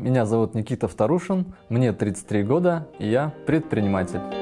Меня зовут Никита Вторушин, мне 33 года, и я предприниматель.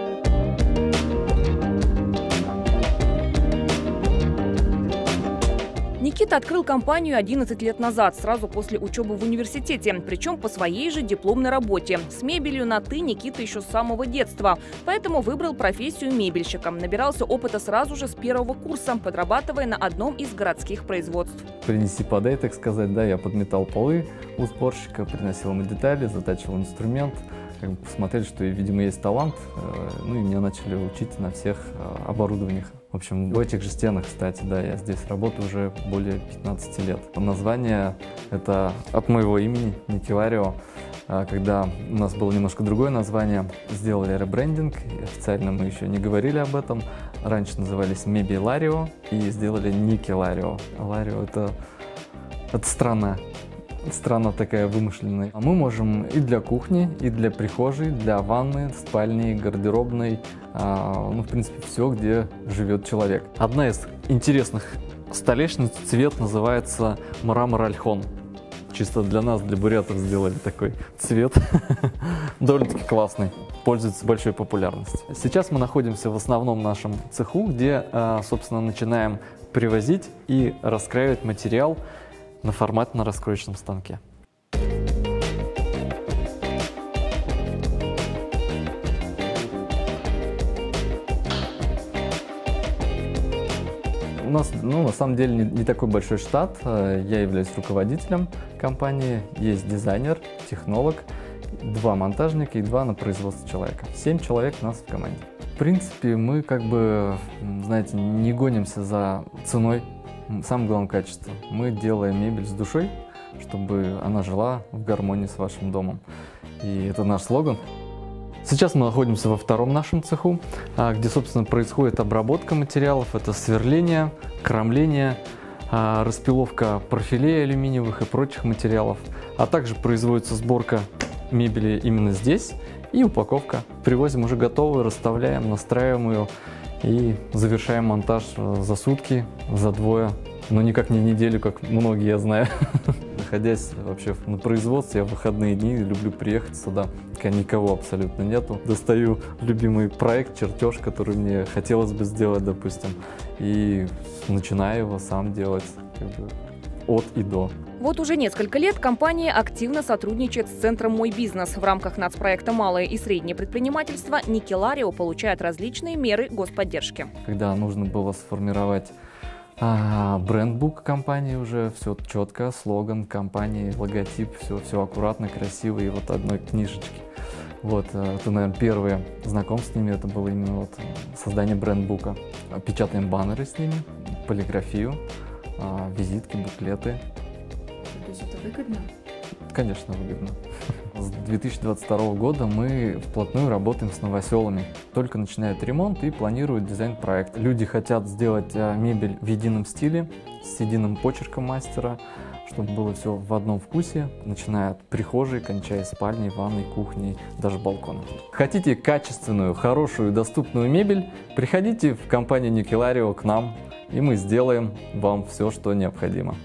Никита открыл компанию 11 лет назад, сразу после учебы в университете, причем по своей же дипломной работе. С мебелью на «ты» Никита еще с самого детства, поэтому выбрал профессию мебельщика. Набирался опыта сразу же с первого курса, подрабатывая на одном из городских производств. Принеси, подай, так сказать, да, я подметал полы у сборщика, приносил ему детали, затачивал инструмент, как бы посмотрели, что, видимо, есть талант, э, ну и меня начали учить на всех э, оборудованиях. В общем, в этих же стенах, кстати, да, я здесь работаю уже более 15 лет. Название это от моего имени, Никеларио. А, когда у нас было немножко другое название, сделали ребрендинг, официально мы еще не говорили об этом. Раньше назывались Меби Ларио и сделали Ники Ларио. Ларио это, это страна, страна такая вымышленная. А мы можем и для кухни, и для прихожей, для ванны, спальни, гардеробной, а, ну, в принципе, все, где живет человек. Одна из интересных столешниц, цвет называется мрамор альхон. Чисто для нас, для бурятов сделали такой цвет. Довольно-таки классный, пользуется большой популярностью. Сейчас мы находимся в основном нашем цеху, где, а, собственно, начинаем привозить и раскраивать материал на форматно-раскроечном станке. У нас, ну, на самом деле, не, не такой большой штат. Я являюсь руководителем компании. Есть дизайнер, технолог, два монтажника и два на производство человека. Семь человек у нас в команде. В принципе, мы как бы, знаете, не гонимся за ценой Самое главное качество. Мы делаем мебель с душой, чтобы она жила в гармонии с вашим домом. И это наш слоган. Сейчас мы находимся во втором нашем цеху, а, где, собственно, происходит обработка материалов. Это сверление, кромление, а, распиловка профилей алюминиевых и прочих материалов. А также производится сборка мебели именно здесь и упаковка. Привозим уже готовую, расставляем, настраиваем ее и завершаем монтаж э, за сутки, за двое, но никак не неделю, как многие, я знаю. Находясь вообще на производстве, я в выходные дни люблю приехать сюда, когда никого абсолютно нету. Достаю любимый проект, чертеж, который мне хотелось бы сделать, допустим, и начинаю его сам делать. Как бы от и до. Вот уже несколько лет компания активно сотрудничает с Центром «Мой бизнес». В рамках нацпроекта «Малое и среднее предпринимательство» Никеларио получает различные меры господдержки. Когда нужно было сформировать а, брендбук компании уже, все четко, слоган компании, логотип, все, все аккуратно, красиво и вот одной книжечки. Вот, э, это, наверное, первое знакомство с ними, это было именно вот создание брендбука. Печатаем баннеры с ними, полиграфию, а, визитки, буклеты. То есть это выгодно? Конечно, выгодно. С 2022 года мы вплотную работаем с новоселами. Только начинают ремонт и планируют дизайн-проект. Люди хотят сделать а, мебель в едином стиле, с единым почерком мастера, чтобы было все в одном вкусе, начиная от прихожей, кончая спальней, ванной, кухней, даже балконом. Хотите качественную, хорошую, доступную мебель? Приходите в компанию Никеларио к нам и мы сделаем вам все, что необходимо.